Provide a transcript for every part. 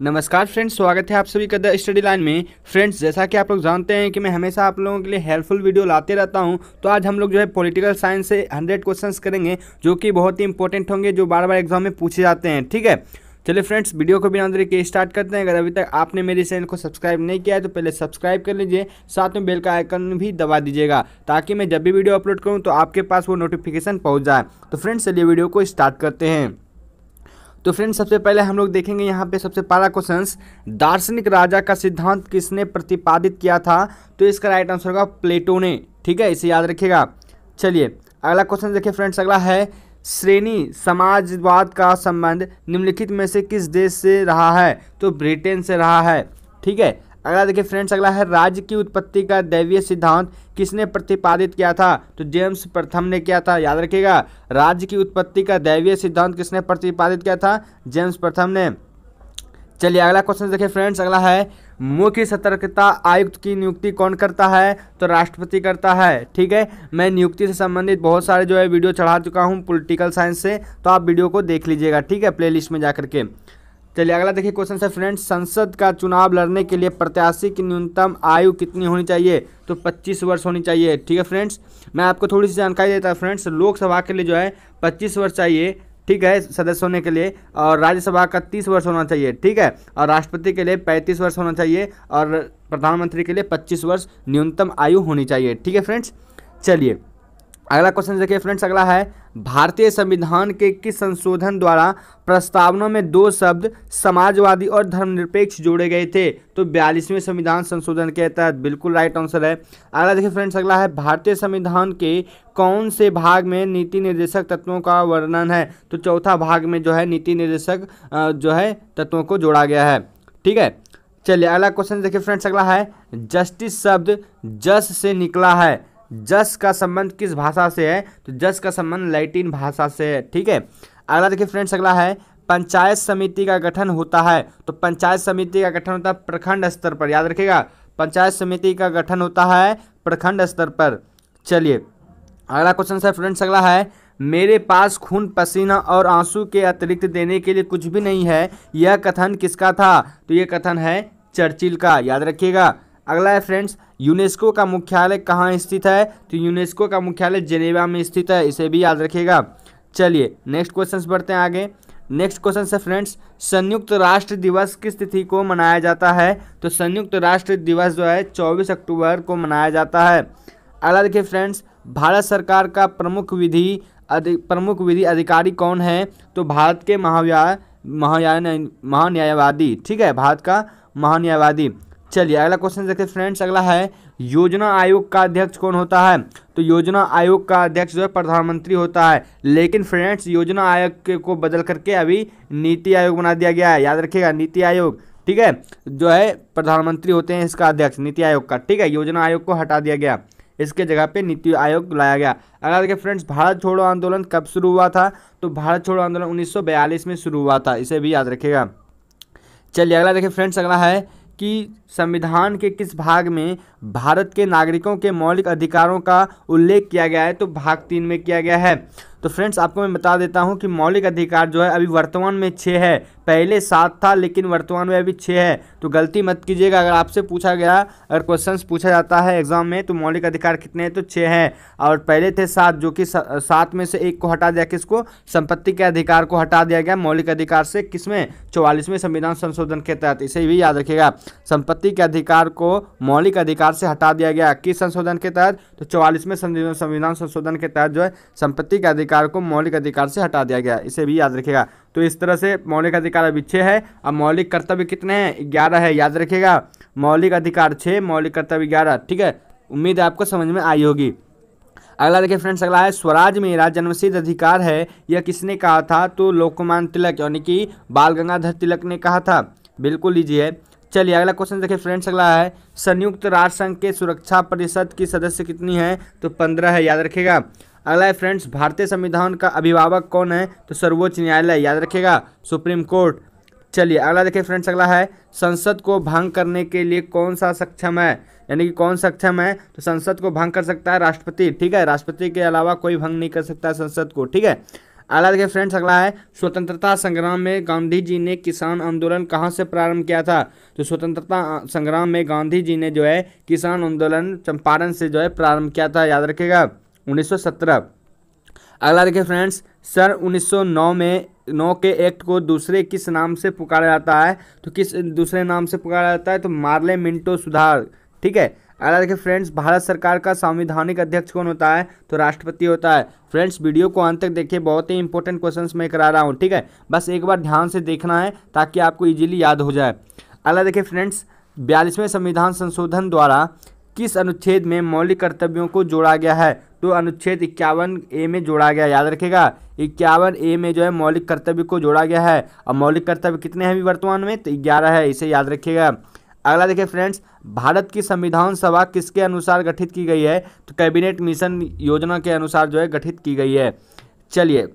नमस्कार फ्रेंड्स, स्वागत है आप सभी का द स्टडी लाइन में। फ्रेंड्स, जैसा कि आप लोग जानते हैं कि मैं हमेशा आप लोगों के लिए हेल्पफुल वीडियो लाते रहता हूँ तो आज हम लोग जो है पॉलिटिकल साइंस से 100 क्वेश्चंस करेंगे, जो कि बहुत ही इंपॉर्टेंट होंगे, जो बार बार एग्ज़ाम में पूछे जाते हैं, ठीक है? चलिए फ्रेंड्स वीडियो को बिना देरी स्टार्ट करते हैं। अगर अभी तक आपने मेरे चैनल को सब्सक्राइब नहीं किया है तो पहले सब्सक्राइब कर लीजिए, साथ में बेल का आइकन भी दबा दीजिएगा, ताकि मैं जब भी वीडियो अपलोड करूँ तो आपके पास वो नोटिफिकेशन पहुँच जाए। तो फ्रेंड्स, चलिए वीडियो को स्टार्ट करते हैं। तो फ्रेंड्स सबसे पहले हम लोग देखेंगे यहाँ पे सबसे पहला क्वेश्चन दार्शनिक राजा का सिद्धांत किसने प्रतिपादित किया था? तो इसका राइट आंसर होगा प्लेटो ने। ठीक है, इसे याद रखिएगा। चलिए, अगला क्वेश्चन देखिए फ्रेंड्स अगला है, श्रेणी समाजवाद का संबंध निम्नलिखित में से किस देश से रहा है? तो ब्रिटेन से रहा है। ठीक है अगला देखिए फ्रेंड्स, अगला है राज्य की उत्पत्ति का दैवीय सिद्धांत। किसने प्रतिपादित किया था? तो जेम्स प्रथम ने किया था, याद रखिएगा। राज्य की उत्पत्ति का दैवीय सिद्धांत किसने प्रतिपादित किया था? जेम्स प्रथम ने। चलिए अगला क्वेश्चन देखिए फ्रेंड्स, अगला है, मुख्य सतर्कता आयुक्त की नियुक्ति कौन करता है? तो राष्ट्रपति करता है, ठीक है? मैं नियुक्ति से संबंधित बहुत सारे जो है वीडियो चढ़ा चुका हूँ, पॉलिटिकल साइंस से तो आप वीडियो को देख लीजिएगा, ठीक है? प्लेलिस्ट में जा करके चलिए, अगला देखिए क्वेश्चन है फ्रेंड्स संसद का चुनाव लड़ने के लिए प्रत्याशी की न्यूनतम आयु कितनी होनी चाहिए? तो 25 वर्ष होनी चाहिए, ठीक है फ्रेंड्स मैं आपको थोड़ी सी जानकारी देता हूँ फ्रेंड्स लोकसभा के लिए जो है 25 वर्ष चाहिए, ठीक है, सदस्य होने के लिए, और राज्यसभा का 30 वर्ष होना चाहिए, ठीक है? और राष्ट्रपति के लिए 35 वर्ष होना चाहिए, और प्रधानमंत्री के लिए 25 वर्ष न्यूनतम आयु होनी चाहिए, ठीक है फ्रेंड्स चलिए अगला क्वेश्चन देखिए फ्रेंड्स अगला है, भारतीय संविधान के किस संशोधन द्वारा प्रस्तावना में दो शब्द, समाजवादी और धर्मनिरपेक्ष जोड़े गए थे? तो बयालीसवें संविधान संशोधन के तहत बिल्कुल राइट आंसर है। अगला देखिए फ्रेंड्स अगला है, भारतीय संविधान के कौन से भाग में नीति निर्देशक तत्वों का वर्णन है? तो चौथा भाग में जो है, नीति निर्देशक जो है, तत्वों को जोड़ा गया है। ठीक है? चलिए, अगला क्वेश्चन देखिए फ्रेंड्स अगला है, जस्टिस शब्द जस से निकला है। जस का संबंध किस भाषा से है? तो जस का संबंध लैटिन भाषा से है, ठीक है? अगला देखिए फ्रेंड्स, अगला है, पंचायत समिति का गठन होता है। तो पंचायत समिति का गठन होता है प्रखंड स्तर पर, याद रखिएगा। पंचायत समिति का गठन होता है प्रखंड स्तर पर। चलिए, अगला क्वेश्चन है फ्रेंड्स, अगला है, मेरे पास खून, पसीना और आँसू के अतिरिक्त देने के लिए कुछ भी नहीं है, यह कथन किसका था? तो यह कथन है चर्चिल का, याद रखिएगा। अगला है फ्रेंड्स, यूनेस्को का मुख्यालय कहाँ स्थित है? तो यूनेस्को का मुख्यालय जेनेवा में स्थित है, इसे भी याद रखिएगा। चलिए, नेक्स्ट क्वेश्चन बढ़ते हैं आगे। नेक्स्ट क्वेश्चन है फ्रेंड्स, संयुक्त राष्ट्र दिवस किस तिथि को मनाया जाता है? तो संयुक्त राष्ट्र दिवस जो है 24 अक्टूबर को मनाया जाता है। अगला देखिए फ्रेंड्स, भारत सरकार का प्रमुख विधि प्रमुख विधि अधिकारी कौन है? तो भारत के महाव्या महान्यायवादी, ठीक है, भारत का महान्यायवादी। चलिए, अगला क्वेश्चन देखते हैं फ्रेंड्स अगला है, योजना आयोग का अध्यक्ष कौन होता है? तो योजना आयोग का अध्यक्ष जो है, प्रधानमंत्री होता है। लेकिन फ्रेंड्स योजना आयोग को बदल करके अभी नीति आयोग बना दिया गया है। याद रखिएगा, नीति आयोग, ठीक है? जो है, प्रधानमंत्री होते हैं इसका अध्यक्ष, नीति आयोग का, ठीक है? योजना आयोग को हटा दिया गया। इसके जगह पे नीति आयोग लाया गया। अगला देखिए फ्रेंड्स भारत छोड़ो आंदोलन कब शुरू हुआ था? तो भारत छोड़ो आंदोलन 1942 में शुरू हुआ था, इसे भी याद रखिएगा। चलिए, अगला देखिए फ्रेंड्स अगला है कि संविधान के किस भाग में भारत के नागरिकों के मौलिक अधिकारों का उल्लेख किया गया है तो भाग तीन में किया गया है। तो फ्रेंड्स, आपको मैं बता देता हूँ कि मौलिक अधिकार जो है अभी वर्तमान में छः है। पहले सात था, लेकिन वर्तमान में अभी छः है। तो गलती मत कीजिएगा। अगर आपसे पूछा गया, अगर क्वेश्चन पूछा जाता है एग्ज़ाम में तो मौलिक अधिकार कितने हैं? तो छः हैं। और पहले थे सात, जो कि सात में से एक को हटा दिया किसको? संपत्ति के अधिकार को हटा दिया गया। मौलिक अधिकार से किसमें? चौवालीसवें संविधान संशोधन के तहत। इसे भी याद रखिएगा। संपत्ति के अधिकार को मौलिक अधिकार से हटा दिया गया। किस संशोधन के तहत? तो चौवालीसवें संविधान संशोधन के तहत जो है, संपत्ति के अधिकार को मौलिक अधिकार से हटा दिया गया। इसे भी याद रखिएगा। तो इस तरह से मौलिक अधिकार अभी छः है। अब मौलिक कर्तव्य कितने हैं? ग्यारह है, याद रखिएगा। मौलिक अधिकार छः मौलिक कर्तव्य ग्यारह, ठीक है? उम्मीद है आपको समझ में आई होगी। अगला देखिए फ्रेंड्स, अगला है, स्वराज मेरा जन्मसिद्ध अधिकार है। यह किसने कहा था? तो लोकमान तिलक, यानी कि बाल गंगाधर तिलक ने कहा था। बिल्कुल लीजिए। चलिए, अगला क्वेश्चन देखिए फ्रेंड्स अगला है, संयुक्त राष्ट्र संघ के सुरक्षा परिषद की सदस्य कितनी है? तो पंद्रह है, याद रखिएगा। अगला है फ्रेंड्स भारतीय संविधान का अभिभावक कौन है? तो सर्वोच्च न्यायालय, याद रखिएगा, सुप्रीम कोर्ट। चलिए, अगला देखिए फ्रेंड्स अगला है, संसद को भंग करने के लिए कौन सा सक्षम है? यानी कि कौन सक्षम है? तो संसद को भंग कर सकता है राष्ट्रपति, ठीक है? राष्ट्रपति के अलावा कोई भंग नहीं कर सकता संसद को, ठीक है? देखिए फ्रेंड्स, अगला है, स्वतंत्रता संग्राम में गांधी जी ने किसान आंदोलन कहाँ से प्रारंभ किया था? तो स्वतंत्रता संग्राम में गांधी जी ने जो है, किसान आंदोलन चंपारण से जो है प्रारंभ किया था, याद रखेगा 1917 अगला देखिए फ्रेंड्स सन 1909 में, नौ के एक्ट को दूसरे किस नाम से पुकारा जाता है? तो किस दूसरे नाम से पुकारा जाता है? तो मार्ले मिंटो सुधार, ठीक है? अगला देखिए फ्रेंड्स भारत सरकार का संविधानिक अध्यक्ष कौन होता है? तो राष्ट्रपति होता है। फ्रेंड्स वीडियो को अंत तक देखिए, बहुत ही इंपॉर्टेंट क्वेश्चंस मैं करा रहा हूँ, ठीक है? बस एक बार ध्यान से देखना है, ताकि आपको इजीली याद हो जाए। अगला देखिए फ्रेंड्स बयालीसवें संविधान संशोधन द्वारा किस अनुच्छेद में मौलिक कर्तव्यों को जोड़ा गया है? तो अनुच्छेद इक्यावन ए में जोड़ा गया, याद रखेगा इक्यावन ए में जो है, मौलिक कर्तव्य को जोड़ा गया है। और मौलिक कर्तव्य कितने हैं अभी वर्तमान में? तो ग्यारह है, इसे याद रखिएगा। अगला देखिए फ्रेंड्स, भारत की संविधान सभा किसके अनुसार गठित की गई है? तो कैबिनेट मिशन योजना के अनुसार जो है गठित की गई है। चलिए,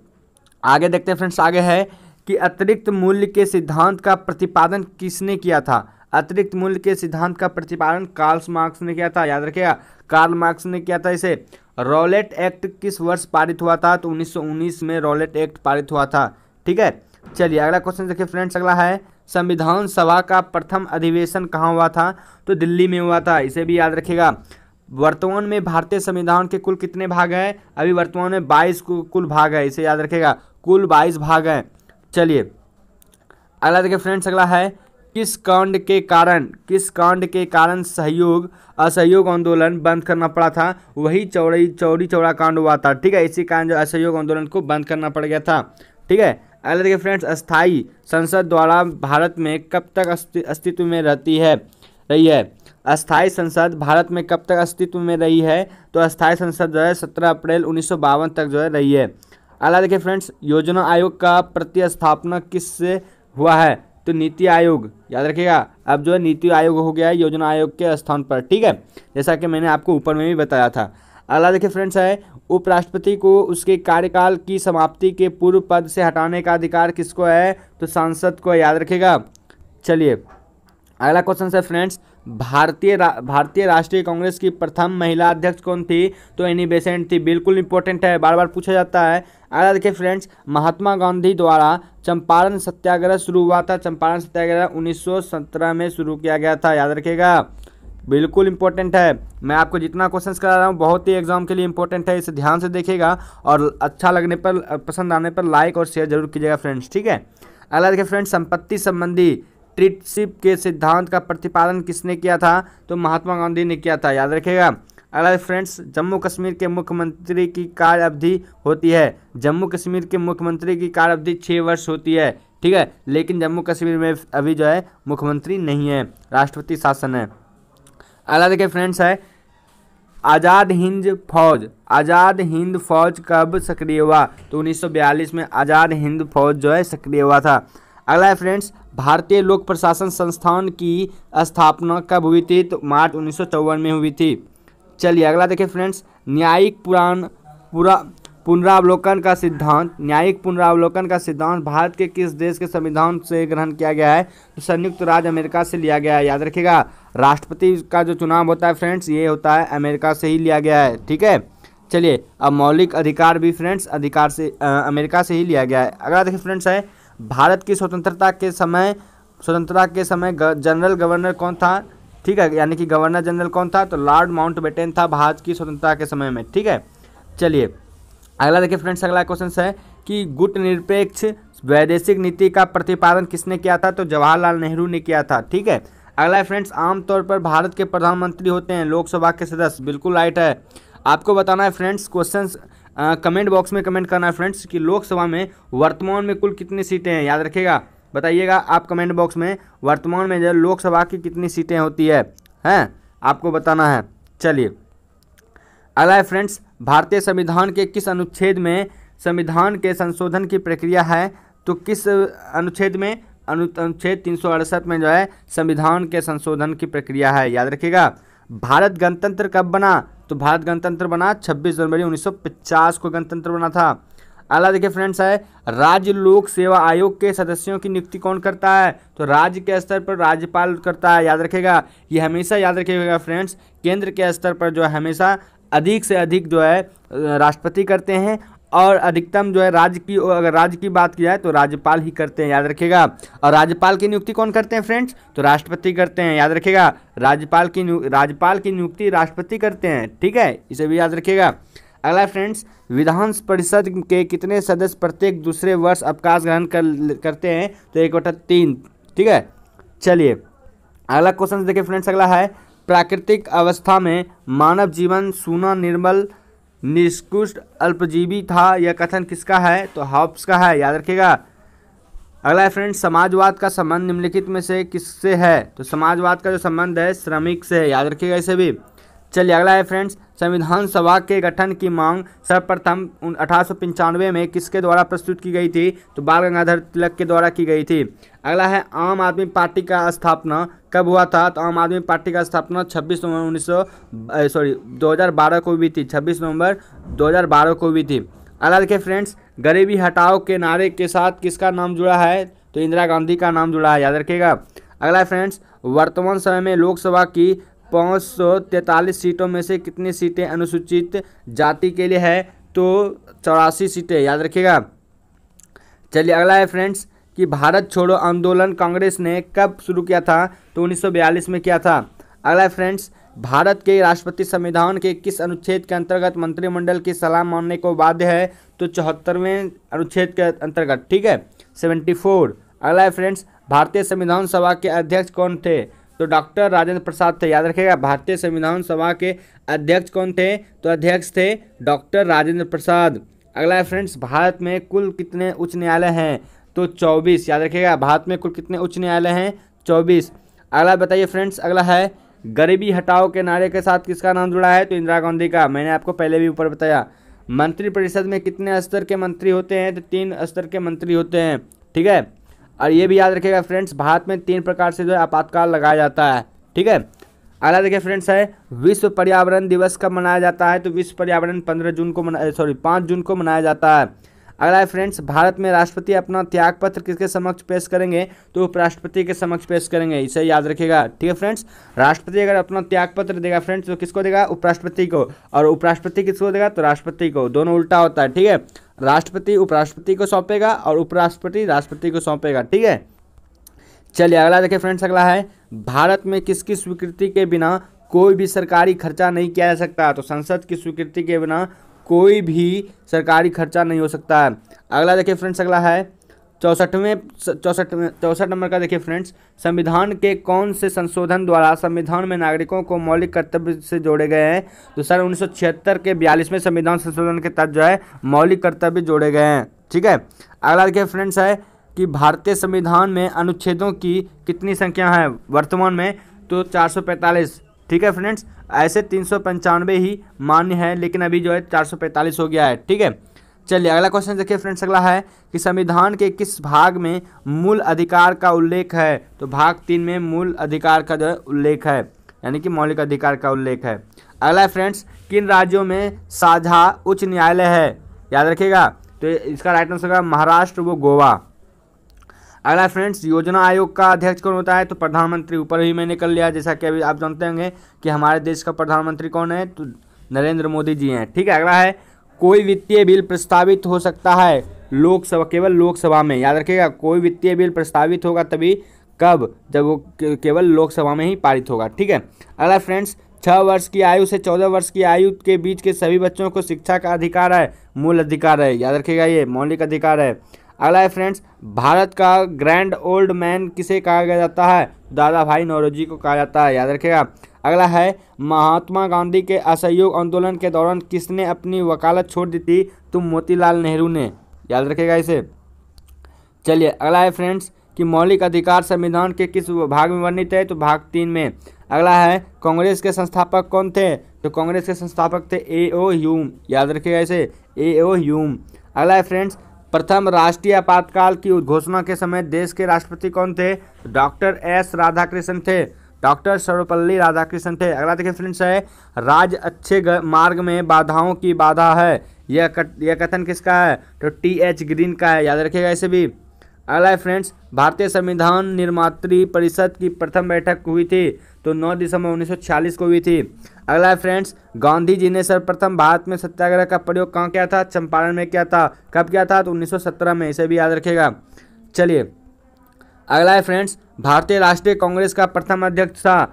आगे देखते हैं फ्रेंड्स, आगे है कि अतिरिक्त मूल्य के सिद्धांत का प्रतिपादन किसने किया था? अतिरिक्त मूल्य के सिद्धांत का प्रतिपादन कार्ल मार्क्स ने किया था। याद रखिएगा, कार्ल मार्क्स ने किया था इसे। रॉलेट एक्ट किस वर्ष पारित हुआ था? तो 1919 में रॉलेट एक्ट पारित हुआ था। ठीक है, चलिए अगला क्वेश्चन देखिए फ्रेंड्स, अगला है संविधान सभा का प्रथम अधिवेशन कहाँ हुआ था? तो दिल्ली में हुआ था, इसे भी याद रखिएगा। वर्तमान में भारतीय संविधान के कुल कितने भाग हैं? अभी वर्तमान में बाईस कुल भाग है, इसे याद रखेगा कुल बाईस भाग हैं। चलिए, अगला देखिए फ्रेंड्स, अगला है, किस कांड के कारण, किस कांड के कारण सहयोग, असहयोग आंदोलन बंद करना पड़ा था? वही चौड़ी चौड़ी चौड़ा कांड हुआ था, ठीक है? इसी कारण जो असहयोग आंदोलन को बंद करना पड़ गया था, ठीक है? अगले देखिए फ्रेंड्स अस्थाई संसद द्वारा भारत में कब तक अस्तित्व में रहती है? रही है। अस्थाई संसद भारत में कब तक अस्तित्व में रही है? तो अस्थाई संसद जो है, सत्रह अप्रैल उन्नीस सौ बावन तक जो है, रही है। अगला देखिए फ्रेंड्स योजना आयोग का प्रतिस्थापना किससे हुआ है? तो नीति आयोग, याद रखिएगा। अब जो है, नीति आयोग हो गया है, योजना आयोग के स्थान पर, ठीक है? जैसा कि मैंने आपको ऊपर में भी बताया था। अगला देखिए फ्रेंड्स है उपराष्ट्रपति को उसके कार्यकाल की समाप्ति के पूर्व पद से हटाने का अधिकार किसको है तो सांसद को याद रखेगा। चलिए अगला क्वेश्चन है फ्रेंड्स भारतीय रा, भारतीय राष्ट्रीय कांग्रेस की प्रथम महिला अध्यक्ष कौन थी तो एनी बेसेंट थी बिल्कुल इंपॉर्टेंट है बार बार पूछा जाता है। अगला देखिए फ्रेंड्स महात्मा गांधी द्वारा चंपारण सत्याग्रह शुरू हुआ था चंपारण सत्याग्रह 1917 में शुरू किया गया था याद रखिएगा। बिल्कुल इंपॉर्टेंट है। मैं आपको जितना क्वेश्चंस करा रहा हूँ, बहुत ही एग्ज़ाम के लिए इंपॉर्टेंट है, इसे ध्यान से देखेगा और अच्छा लगने पर, पसंद आने पर लाइक और शेयर ज़रूर कीजिएगा फ्रेंड्स ठीक है? अगला देखिए फ्रेंड्स संपत्ति संबंधी ट्रीटशिप के सिद्धांत का प्रतिपादन किसने किया था? तो महात्मा गांधी ने किया था, याद रखेगा अगला फ्रेंड्स जम्मू कश्मीर के मुख्यमंत्री की कार्य अवधि होती है। जम्मू कश्मीर के मुख्यमंत्री की कार्य अवधि छः वर्ष होती है, ठीक है? लेकिन जम्मू कश्मीर में अभी जो है मुख्यमंत्री नहीं है, राष्ट्रपति शासन है। अगला देखिए फ्रेंड्स है। आज़ाद हिंद फौज। आज़ाद हिंद फौज कब सक्रिय हुआ? तो 1942 में आज़ाद हिंद फौज जो है, सक्रिय हुआ था। अगला है फ्रेंड्स भारतीय लोक प्रशासन संस्थान की स्थापना कब हुई थी? तो मार्च उन्नीस सौ चौवन में हुई थी। चलिए अगला देखिए फ्रेंड्स न्यायिक पुराण, पूरा पुनरावलोकन का सिद्धांत न्यायिक पुनरावलोकन का सिद्धांत भारत के किस देश के संविधान से ग्रहण किया गया है तो संयुक्त राज्य अमेरिका से लिया गया है। याद रखिएगा राष्ट्रपति का जो चुनाव होता है फ्रेंड्स ये होता है अमेरिका से ही लिया गया है ठीक है? चलिए अब मौलिक अधिकार भी फ्रेंड्स अधिकार से आ, अमेरिका से ही लिया गया है। अगला देखिए फ्रेंड्स है भारत की स्वतंत्रता के समय स्वतंत्रता के समय जनरल गवर्नर कौन था? ठीक है यानी कि गवर्नर जनरल कौन था? तो लॉर्ड माउंट था भारत की स्वतंत्रता के समय में ठीक है? चलिए अगला देखिए फ्रेंड्स, अगला क्वेश्चन है कि गुट निरपेक्ष वैदेशिक नीति का प्रतिपादन किसने किया था? तो जवाहरलाल नेहरू ने किया था, ठीक है? अगला है फ्रेंड्स, आमतौर पर भारत के प्रधानमंत्री होते हैं, लोकसभा के सदस्य, बिल्कुल राइट है। आपको बताना है फ्रेंड्स क्वेश्चन कमेंट बॉक्स में कमेंट करना है फ्रेंड्स कि लोकसभा में वर्तमान में कुल कितनी सीटें हैं, याद रखिएगा। बताइएगा आप कमेंट बॉक्स में, वर्तमान में जो लोकसभा की कितनी सीटें होती है, हैं? आपको बताना है, चलिए। अगला फ्रेंड्स, भारतीय संविधान के किस अनुच्छेद में संविधान के संशोधन की प्रक्रिया है? तो किस अनुच्छेद में? अनु, अनुच्छेद तीन सौ अड़सठ में जो है, संविधान के संशोधन की प्रक्रिया है। याद रखिएगा, भारत गणतंत्र कब बना? तो भारत गणतंत्र बना 26 जनवरी 1950 को गणतंत्र बना था। अगला देखिए फ्रेंड्स, है, राज्य लोक सेवा आयोग के सदस्यों की नियुक्ति कौन करता है? तो राज्य के स्तर पर राज्यपाल करता है। याद रखेगा ये हमेशा याद रखिएगा फ्रेंड्स, केंद्र के स्तर पर जो है, हमेशा अधिक से अधिक जो है राष्ट्रपति करते हैं और अधिकतम जो है, राज्य की अगर राज्य की बात की जाए तो राज्यपाल ही करते हैं, याद रखिएगा। और राज्यपाल की नियुक्ति कौन करते हैं फ्रेंड्स? तो राष्ट्रपति करते हैं, याद रखिएगा। राज्यपाल की राज्यपाल की नियुक्ति राष्ट्रपति करते हैं, ठीक है? इसे भी याद रखिएगा। अगला फ्रेंड्स, विधान परिषद के कितने सदस्य प्रत्येक दूसरे वर्ष अवकाश ग्रहण कर, करते हैं? तो एक बटा तीन, ठीक है? चलिए, अगला क्वेश्चन देखिए फ्रेंड्स, अगला है प्राकृतिक अवस्था में मानव जीवन सूना निर्मल, निष्कुष्ट, अल्पजीवी था। यह कथन किसका है? तो हॉप्स का है, याद रखिएगा। अगला फ्रेंड समाजवाद का संबंध निम्नलिखित में से किससे है? तो समाजवाद का जो संबंध है, श्रमिक से है याद रखिएगा इसे भी। चलिए, अगला है फ्रेंड्स, संविधान सभा के गठन की मांग सर्वप्रथम अठारह सौ पंचानवे में किसके द्वारा प्रस्तुत की गई थी? तो बाल गंगाधर तिलक के द्वारा की गई थी। अगला है, आम आदमी पार्टी का स्थापना कब हुआ था? तो आम आदमी पार्टी का स्थापना 26 नवंबर उन्नीस सौ सॉरी 2012 को भी थी 26 नवंबर 2012 को भी थी। अगला देखिए फ्रेंड्स, गरीबी हटाओ के नारे के साथ किसका नाम जुड़ा है? तो इंदिरा गांधी का नाम जुड़ा है, याद रखिएगा। अगला फ्रेंड्स, वर्तमान समय में लोकसभा की पाँच सौ तैंतालीस सीटों में से कितनी सीटें अनुसूचित जाति के लिए है? तो चौरासी सीटें, याद रखिएगा। चलिए, अगला है फ्रेंड्स, कि भारत छोड़ो आंदोलन कांग्रेस ने कब शुरू किया था? तो 1942 में किया था। अगला है फ्रेंड्स, भारत के राष्ट्रपति संविधान के किस अनुच्छेद के अंतर्गत मंत्रिमंडल की सलाह मानने को बाध्य है? तो चौहत्तरवें अनुच्छेद के अंतर्गत, ठीक है? Seventy four. अगला है फ्रेंड्स, भारतीय संविधान सभा के अध्यक्ष कौन थे? तो डॉक्टर राजेंद्र प्रसाद थे, याद रखिएगा, भारतीय संविधान सभा के अध्यक्ष कौन थे? तो अध्यक्ष थे डॉक्टर राजेंद्र प्रसाद। अगला है फ्रेंड्स, भारत में कुल कितने उच्च न्यायालय हैं? तो चौबीस, याद रखिएगा, भारत में कुल कितने उच्च न्यायालय हैं? चौबीस। अगला बताइए फ्रेंड्स, अगला है गरीबी हटाओ के नारे के साथ किसका नाम जुड़ा है? तो इंदिरा गांधी का, मैंने आपको पहले भी ऊपर बताया। मंत्रिपरिषद में कितने स्तर के मंत्री होते हैं? तो तीन स्तर के मंत्री होते हैं, ठीक है? और ये भी याद रखेगा फ्रेंड्स, भारत में तीन प्रकार से जो है आपातकाल लगाया जाता है, ठीक है? अगला देखिए फ्रेंड्स, है विश्व पर्यावरण दिवस कब मनाया जाता है? तो विश्व पर्यावरण पंद्रह जून को सॉरी पाँच जून को मनाया जाता है। अगला है फ्रेंड्स, भारत में राष्ट्रपति अपना त्याग पत्र किसके समक्ष पेश करेंगे? तो उपराष्ट्रपति के समक्ष पेश करेंगे, इसे याद रखिएगा। ठीक है फ्रेंड्स, राष्ट्रपति अगर अपना त्याग पत्र देगा फ्रेंड्स तो किसको देगा? उपराष्ट्रपति को। और उपराष्ट्रपति किसको देगा? तो राष्ट्रपति को। दोनों उल्टा होता है, ठीक है? राष्ट्रपति उपराष्ट्रपति को सौंपेगा और उपराष्ट्रपति राष्ट्रपति को सौंपेगा, ठीक है? चलिए, अगला देखिए फ्रेंड्स, अगला है, भारत में किसकी स्वीकृति के बिना कोई भी सरकारी खर्चा नहीं किया जा सकता? तो संसद की स्वीकृति के बिना कोई भी सरकारी खर्चा नहीं हो सकता है। अगला देखिए फ्रेंड्स, अगला है चौसठवें चौसठ चौसठ नंबर का देखिए फ्रेंड्स, संविधान के कौन से संशोधन द्वारा संविधान में नागरिकों को मौलिक कर्तव्य से जोड़े गए हैं? तो सर, उन्नीस के बयालीसवें संविधान संशोधन के तहत जो है, मौलिक कर्तव्य जोड़े गए हैं। ठीक है? अगला देखिए फ्रेंड्स है कि भारतीय संविधान में अनुच्छेदों की कितनी संख्या है वर्तमान में? तो 445 ठीक है फ्रेंड्स? ऐसे तीन सौ पंचानवे ही मान्य है, लेकिन अभी जो है चार सौ पैंतालीस हो गया है, ठीक है? चलिए, अगला क्वेश्चन देखिए फ्रेंड्स, अगला है कि संविधान के किस भाग में मूल अधिकार का उल्लेख है? तो भाग तीन में मूल अधिकार का जो है उल्लेख है, यानी कि मौलिक अधिकार का उल्लेख है। अगला है फ्रेंड्स, किन राज्यों में साझा उच्च न्यायालय है? याद रखिएगा तो इसका राइट आंसर होगा महाराष्ट्र, वो गोवा। अगला फ्रेंड्स, योजना आयोग का अध्यक्ष कौन होता है? तो प्रधानमंत्री, ऊपर ही मैंने कर लिया, जैसा कि अभी आप जानते होंगे कि हमारे देश का प्रधानमंत्री कौन है? तो नरेंद्र मोदी जी हैं, ठीक है? अगला है, कोई वित्तीय बिल प्रस्तावित हो सकता है? लोकसभा, केवल लोकसभा में, याद रखिएगा, कोई वित्तीय बिल प्रस्तावित होगा तभी कब? जब वो केवल लोकसभा में ही पारित होगा, ठीक है? अगला फ्रेंड्स छः वर्ष की आयु से चौदह वर्ष की आयु के बीच के सभी बच्चों को शिक्षा का अधिकार है, मूल अधिकार है, याद रखिएगा ये, मौलिक अधिकार है। अगला है फ्रेंड्स, भारत का ग्रैंड ओल्ड मैन किसे कहा जाता है? दादा भाई नौरोजी को कहा जाता है, याद रखेगा अगला है, महात्मा गांधी के असहयोग आंदोलन के दौरान किसने अपनी वकालत छोड़ दी थी? तो मोतीलाल नेहरू ने। याद रखेगा इसे। चलिए, अगला है फ्रेंड्स, कि मौलिक अधिकार संविधान के किस भाग में वर्णित है? तो भाग तीन में। अगला है, कांग्रेस के संस्थापक कौन थे? तो कांग्रेस के संस्थापक थे ए ओ ह्यूम। याद रखिएगा इसे, ए ओ ह्यूम। अगला है फ्रेंड्स प्रथम राष्ट्रीय आपातकाल की उद्घोषणा के समय देश के राष्ट्रपति कौन थे? डॉक्टर एस राधाकृष्ण थे। डॉक्टर सर्वपल्ली राधाकृष्ण थे। अगला देखिए फ्रेंड्स है, राज अच्छे मार्ग में बाधाओं की बाधा है। यह यह कथन किसका है? तो टी एच ग्रीन का है। याद रखिएगा इसे भी। अगला है फ्रेंड्स, भारतीय संविधान निर्मात्री परिषद की प्रथम बैठक हुई थी तो 9 दिसंबर 1946 को हुई थी। अगला है फ्रेंड्स, गांधी जी ने सर्वप्रथम भारत में सत्याग्रह का प्रयोग कहाँ किया था? चंपारण में किया था। कब किया था? तो 1917 में, इसे भी याद रखेगा चलिए, अगला है फ्रेंड्स, भारतीय राष्ट्रीय कांग्रेस का प्रथम अध्यक्ष था।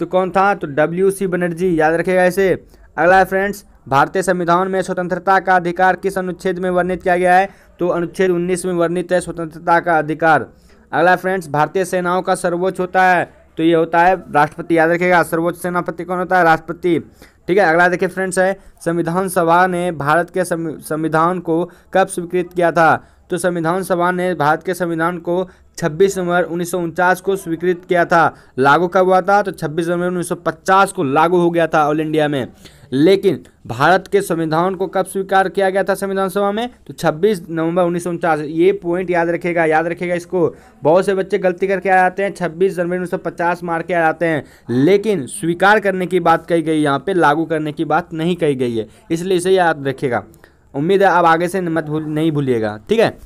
तो कौन था? तो डब्ल्यू सी बनर्जी, याद रखेगा इसे। अगला है फ्रेंड्स, भारतीय संविधान में स्वतंत्रता का अधिकार किस अनुच्छेद में वर्णित किया गया है? तो अनुच्छेद 19 में वर्णित है स्वतंत्रता का अधिकार। अगला फ्रेंड्स, भारतीय सेनाओं का सर्वोच्च होता है। तो ये होता है, राष्ट्रपति याद रखेगा सर्वोच्च सेनापति कौन होता है? राष्ट्रपति। ठीक है, अगला देखिए फ्रेंड्स है, संविधान सभा ने भारत के संविधान को कब स्वीकृत किया था? तो संविधान सभा ने भारत के संविधान को 26 नवंबर उन्नीस सौ उनचास को स्वीकृत किया था। लागू कब हुआ था? तो 26 नवंबर 1950 को लागू हो गया था ऑल इंडिया में। लेकिन भारत के संविधान को कब स्वीकार किया गया था संविधान सभा में? तो 26 नवंबर उन्नीस सौ उनचास। ये पॉइंट याद रखेगा याद रखेगा इसको। बहुत से बच्चे गलती करके आ जाते हैं 26 जनवरी उन्नीस सौ पचास मार के आ जाते हैं। लेकिन स्वीकार करने की बात कही गई, यहाँ पे लागू करने की बात नहीं कही गई है। इसलिए इसे याद रखेगा। उम्मीद है अब आगे से मत भूल, नहीं भूलिएगा। ठीक है?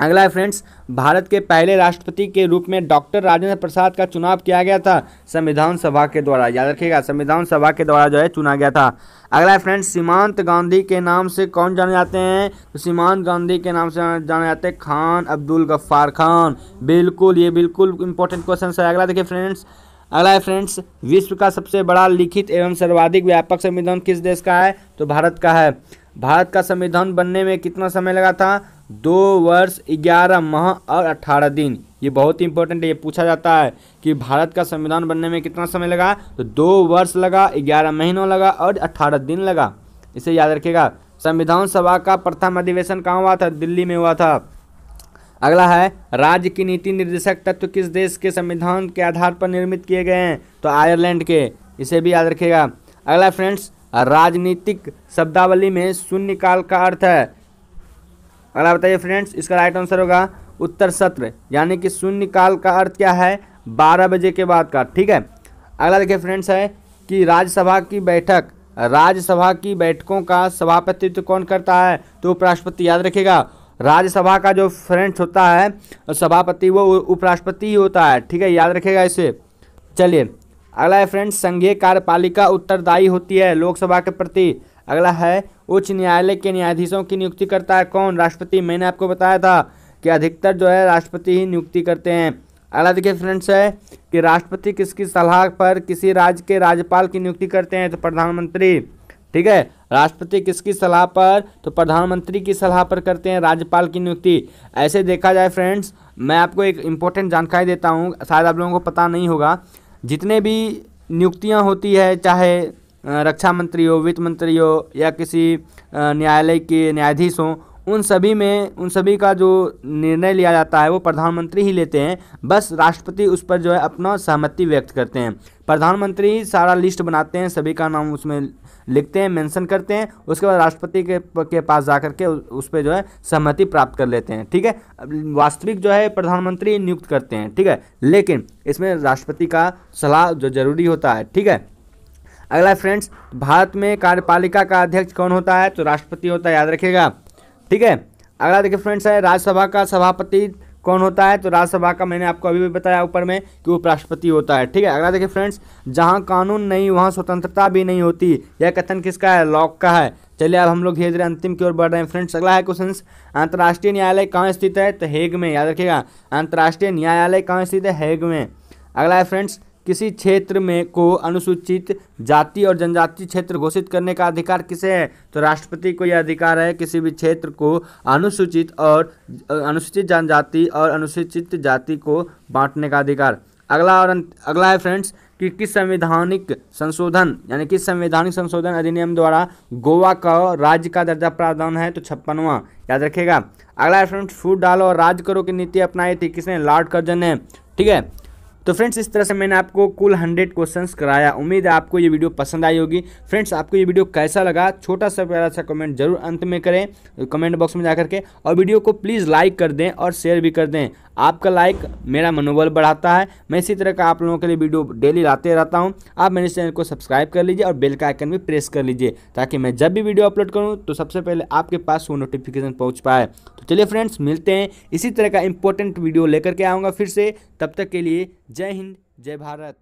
अगला है फ्रेंड्स, भारत के पहले राष्ट्रपति के रूप में डॉक्टर राजेंद्र प्रसाद का चुनाव किया गया था संविधान सभा के द्वारा। याद रखिएगा, संविधान सभा के द्वारा जो है चुना गया था। अगला है फ्रेंड्स, सीमांत गांधी के नाम से कौन जाने जाते हैं? तो सीमांत गांधी के नाम से जाने जाते हैं खान अब्दुल गफ्फार खान। बिल्कुल, ये बिल्कुल इंपॉर्टेंट क्वेश्चन है। अगला देखिए फ्रेंड्स, अगला है फ्रेंड्स, विश्व का सबसे बड़ा लिखित एवं सर्वाधिक व्यापक संविधान किस देश का है? तो भारत का है। भारत का संविधान बनने में कितना समय लगा था? दो वर्ष, ग्यारह माह और अट्ठारह दिन। ये बहुत ही इंपॉर्टेंट है, ये पूछा जाता है कि भारत का संविधान बनने में कितना समय लगा? तो दो वर्ष लगा, ग्यारह महीनों लगा और अट्ठारह दिन लगा। इसे याद रखिएगा, संविधान सभा का प्रथम अधिवेशन कहाँ हुआ था? दिल्ली में हुआ था। अगला है, राज्य की नीति निर्देशक तत्व किस देश के संविधान के आधार पर निर्मित किए गए हैं? तो आयरलैंड के। इसे भी याद रखिएगा। अगला फ्रेंड्स राजनीतिक शब्दावली में शून्य काल का अर्थ है। अगला बताइए फ्रेंड्स, इसका राइट आंसर होगा उत्तर सत्र, यानी कि शून्य काल का अर्थ क्या है? बारह बजे के बाद का, ठीक है? अगला देखिए फ्रेंड्स है कि राज्यसभा की बैठक, राज्यसभा की बैठकों का सभापतित्व कौन करता है? तो उपराष्ट्रपति, याद रखेगा राज्यसभा का जो फ्रेंड्स होता है, सभापति वो उपराष्ट्रपति ही होता है, ठीक है? याद रखेगा इसे। चलिए अगला है फ्रेंड्स, संघीय कार्यपालिका उत्तरदायी होती है, लोकसभा के प्रति। अगला है, उच्च न्यायालय के न्यायाधीशों की नियुक्ति करता है कौन? राष्ट्रपति, मैंने आपको बताया था कि अधिकतर जो है राष्ट्रपति ही नियुक्ति करते हैं। अगला देखिए फ्रेंड्स है कि राष्ट्रपति किसकी सलाह पर किसी राज्य के राज्यपाल की नियुक्ति करते हैं? तो प्रधानमंत्री, ठीक है? राष्ट्रपति किसकी सलाह पर? तो प्रधानमंत्री की सलाह पर करते हैं राज्यपाल की नियुक्ति। ऐसे देखा जाए फ्रेंड्स, मैं आपको एक इम्पोर्टेंट जानकारी देता हूँ, शायद आप लोगों को पता नहीं होगा। जितने भी नियुक्तियाँ होती है, चाहे रक्षा मंत्री हो, वित्त मंत्री हो, या किसी न्यायालय के न्यायाधीश हों उन सभी में, उन सभी का जो निर्णय लिया जाता है, वो प्रधानमंत्री ही लेते हैं। बस राष्ट्रपति उस पर जो है अपना सहमति व्यक्त करते हैं। प्रधानमंत्री सारा लिस्ट बनाते हैं, सभी का नाम उसमें लिखते हैं, मेंशन करते हैं। उसके बाद राष्ट्रपति के के पास जा करके उस पर जो है सहमति प्राप्त कर लेते हैं, ठीक है? वास्तविक जो है प्रधानमंत्री नियुक्त करते हैं, ठीक है? लेकिन इसमें राष्ट्रपति का सलाह जो ज़रूरी होता है, ठीक है? अगला फ्रेंड्स, भारत में कार्यपालिका का अध्यक्ष कौन होता है? तो राष्ट्रपति होता है, याद रखिएगा। ठीक है? अगला देखिए फ्रेंड्स है, राज्यसभा का सभापति कौन होता है? तो राज्यसभा का मैंने आपको अभी भी बताया ऊपर में कि उपराष्ट्रपति होता है, ठीक है? अगला देखिए फ्रेंड्स जहाँ कानून नहीं, वहाँ स्वतंत्रता भी नहीं होती। यह कथन किसका है? लॉक का है। चलिए अब हम लोग धीरे धीरे अंतिम की ओर बढ़ रहे हैं फ्रेंड्स अगला है क्वेश्चन अंतर्राष्ट्रीय न्यायालय कहाँ स्थित है? तो हेग में, याद रखिएगा। अंतर्राष्ट्रीय न्यायालय कहाँ स्थित है? हेग में। अगला है फ्रेंड्स किसी क्षेत्र में को अनुसूचित जाति और जनजाति क्षेत्र घोषित करने का अधिकार किसे है? तो राष्ट्रपति को यह अधिकार है, किसी भी क्षेत्र को अनुसूचित और, अनुसूचित जनजाति और अनुसूचित जाति को बांटने का अधिकार। अगला और अगला है फ्रेंड्स, कि किस संवैधानिक संशोधन, यानी किस संवैधानिक संशोधन अधिनियम द्वारा गोवा का राज्य का दर्जा प्रावधान है? तो छप्पनवा, याद रखेगा अगला है फ्रेंड्स फ़ूड डालो और राज करो की नीति अपनाई थी, किसने? लॉर्ड कर्जन ने। ठीक है तो फ्रेंड्स, इस तरह से मैंने आपको कुल हंड्रेड क्वेश्चन कराया। उम्मीद है आपको ये वीडियो पसंद आई होगी। फ्रेंड्स, आपको ये वीडियो कैसा लगा, छोटा सा प्यारा सा कमेंट ज़रूर अंत में करें, कमेंट बॉक्स में जाकर के। और वीडियो को प्लीज़ लाइक कर दें और शेयर भी कर दें। आपका लाइक मेरा मनोबल बढ़ाता है। मैं इसी तरह का आप लोगों के लिए वीडियो डेली लाते रहता हूँ। आप मेरे चैनल को सब्सक्राइब कर लीजिए और बेल का आइकन भी प्रेस कर लीजिए ताकि मैं जब भी वीडियो अपलोड करूँ तो सबसे पहले आपके पास वो नोटिफिकेशन पहुँच पाए। तो चलिए फ्रेंड्स मिलते हैं। इसी तरह का इंपॉर्टेंट वीडियो लेकर के आऊँगा फिर से। तब तक के लिए जय हिंद, जय भारत।